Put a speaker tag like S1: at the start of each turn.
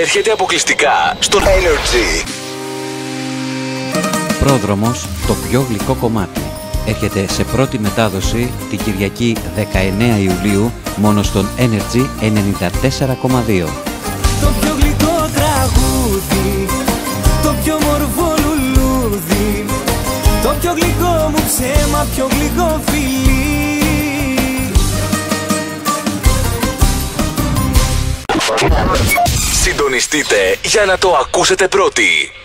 S1: έρχεται αποκλειστικά στο Energy.
S2: Πρόδρομος, το πιο γλυκό κομμάτι. Έρχεται σε πρώτη μετάδοση την Κυριακή 19 Ιουλίου μόνο στον Energy 94,2.
S3: Το πιο γλυκό τραγούδι Το πιο μορφό λουλούδι Το πιο γλυκό μου ψέμα Πιο γλυκό φιλί
S1: Συντονιστείτε για να το ακούσετε πρώτοι.